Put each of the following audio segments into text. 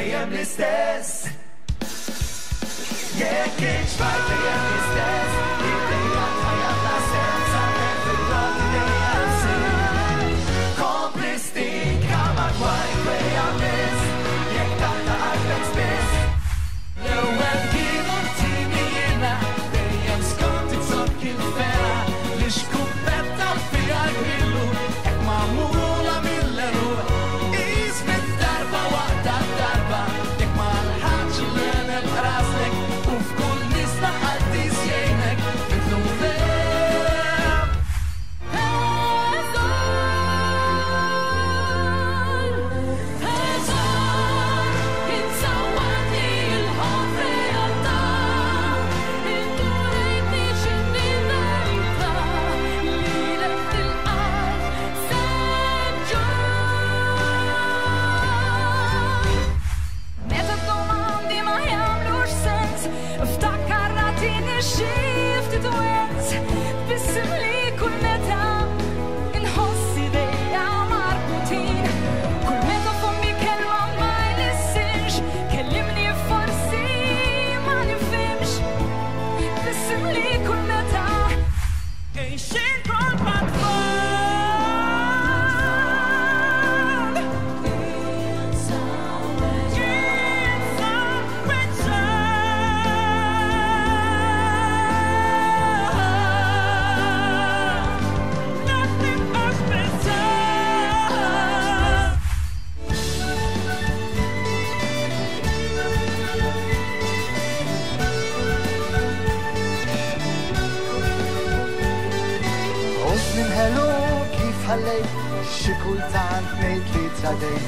dejjem l-istess Jekk inċ fajt dejjem l-istess xi kultant ngħid li tadejn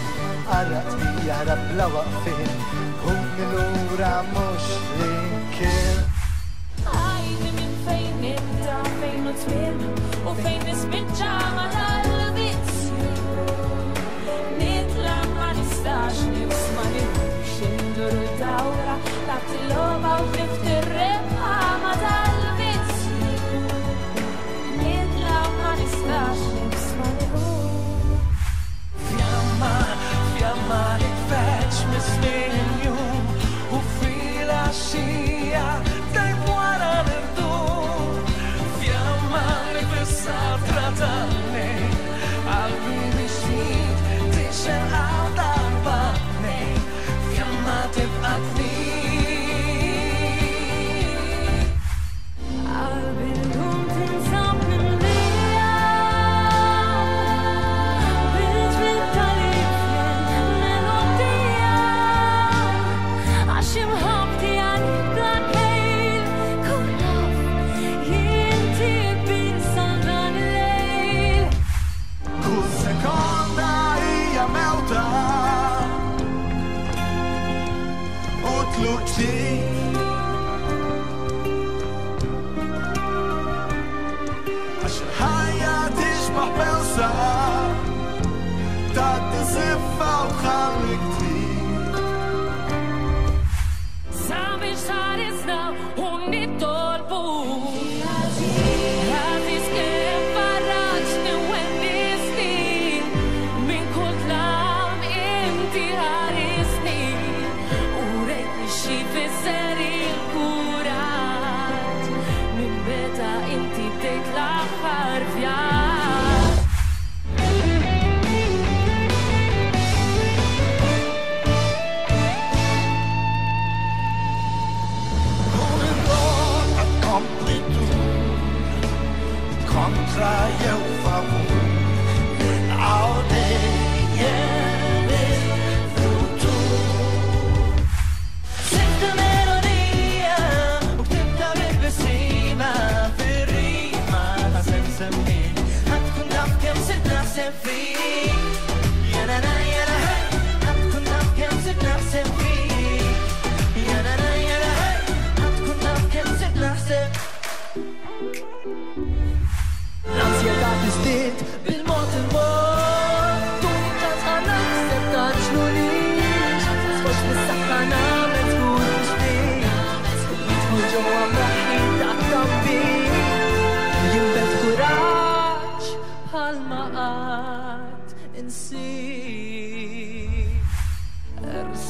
Arraqt i rabla waqfin Humni lura mhux li nkien Għajni minn standing still fire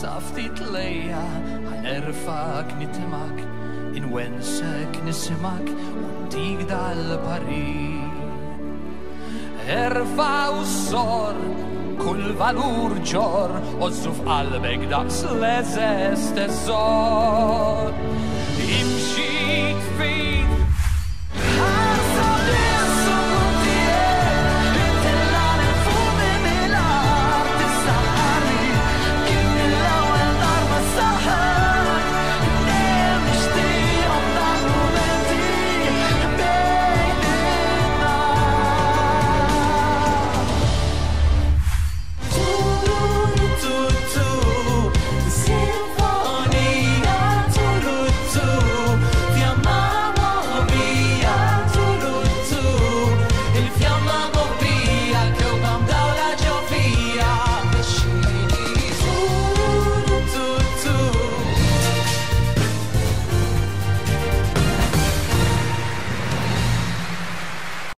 saftit lejja ħanerfak in inwensek nisimak untik dal-parir Erfa u sor kull valur ġor ozzuf qalbek daqs leżes teżor Imxit fi